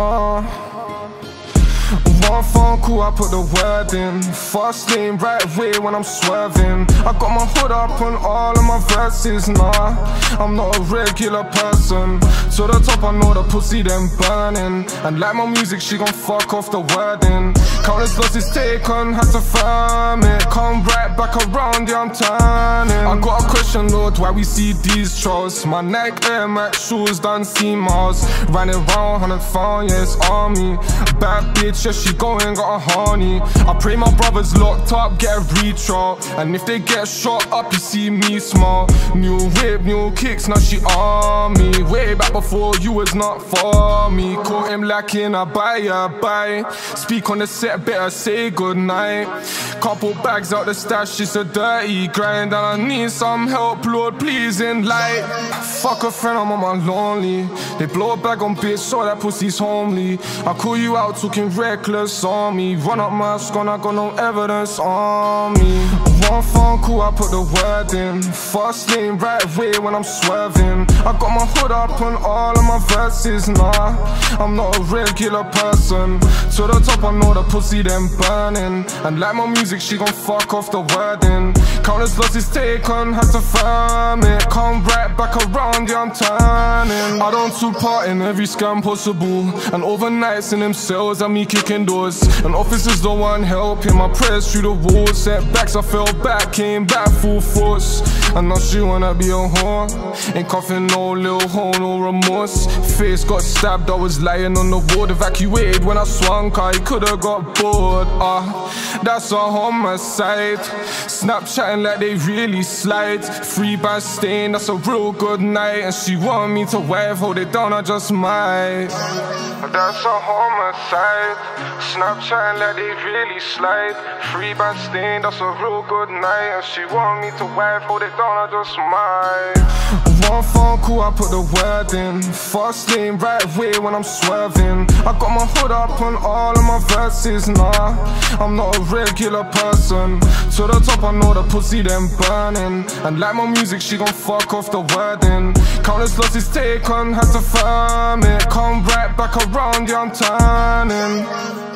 Uh. One phone call, I put the word in. Fast lane, right way when I'm swerving. I got my hood up on all of my verses, nah. I'm not a regular person. To the top, I know the pussy then burning. And like my music, she gon' fuck off the wording. Countless losses taken, had to firm it. Come right back around, yeah, I'm turning. I got a question, Lord, why we see these trolls. My neck, Air Max shoes, done see miles. Running around, 100 phone, yeah, it's on me. Bad bitch, yeah, she going, got a honey. I pray my brothers locked up, get a retro. And if they get shot up, you see me small. New whip, new kicks, now she on me. Way back before you was not for me. Him lacking, I buy, I buy. Speak on the set, better say goodnight. Couple bags out the stash, it's a dirty grind. And I need some help, Lord, please, in light. Fuck a friend, I'm on my lonely. They blow bag on bitch, so that pussy's homely. I call you out, talking reckless on me. Run up my score, I got no evidence on me. One phone call, I put the word in. Fast lane, right way when I'm swerving. I got my hood up on all of my verses, nah. I'm not a regular person. To the top, I know the pussy then burning. And like my music, she gon' fuck off the wording. Countless losses taken, had to firm it. Come right back around, yeah, I'm turning. I don't took part in every scam possible. And overnights in them cells, and me kicking doors. And officers don't want help, in my prayers through the walls. Setbacks, I fell back, came back full force. I know she wanna be a whore. Ain't coughing no little hole, no remorse. Face got stabbed, I was lying on the ward. Evacuated when I swung, I could've got bored. Ah, uh, that's a homicide. Snapchatting like they really slide. Free by stain, that's a real good night. And she want me to wave, hold it down, I just might. That's a homicide. Snapchatting like they really slide. Free by stain, that's a real good night. And she want me to wave, hold it down, I just might. One phone call, I put the word in. Fast lane, right way when I'm swerving. I got my hood up on all of my verses, nah. I'm not a regular person. To the top, I know the pussy then burning. And like my music, she gon' fuck off the wording. Countless losses taken, had to firm it. Come right back around, yeah, I'm turning.